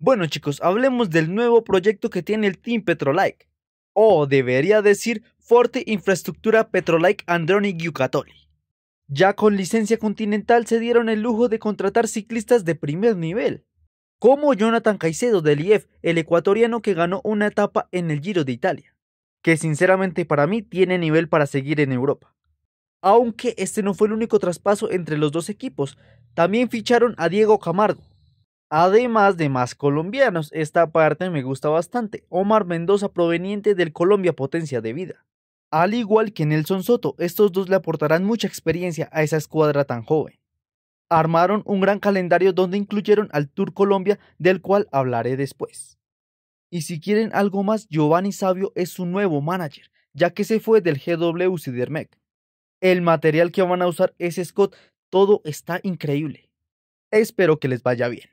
Bueno chicos, hablemos del nuevo proyecto que tiene el Team Petrolike, o debería decir Forte Infraestructura Petrolike Androni Giucatoli. Ya con licencia continental se dieron el lujo de contratar ciclistas de primer nivel, como Jonathan Caicedo del IEF, el ecuatoriano que ganó una etapa en el Giro de Italia, que sinceramente para mí tiene nivel para seguir en Europa. Aunque este no fue el único traspaso entre los dos equipos, también ficharon a Diego Camargo. Además de más colombianos, esta parte me gusta bastante. Omar Mendoza proveniente del Colombia Potencia de Vida. Al igual que Nelson Soto, estos dos le aportarán mucha experiencia a esa escuadra tan joven. Armaron un gran calendario donde incluyeron al Tour Colombia, del cual hablaré después. Y si quieren algo más, Giovanni Sabio es su nuevo manager, ya que se fue del GW Sidermec. El material que van a usar es Scott, todo está increíble. Espero que les vaya bien.